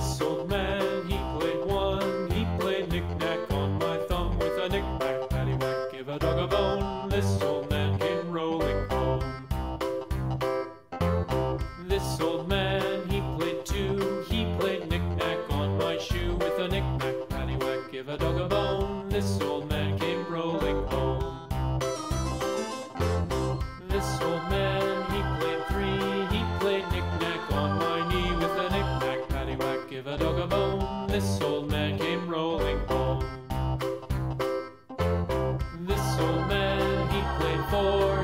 this old man.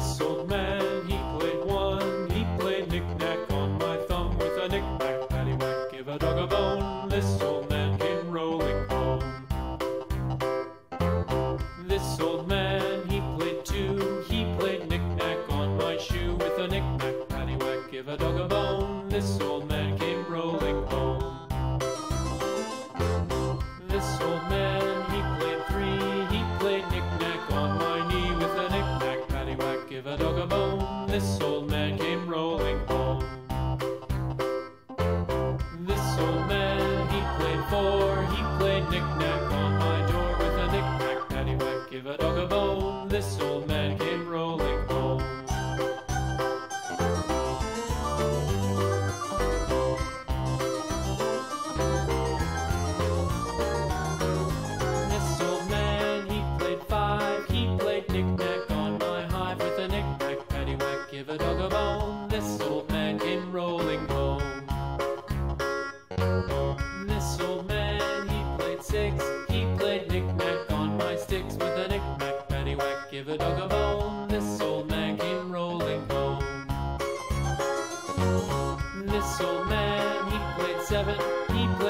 so seven deep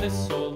this soul.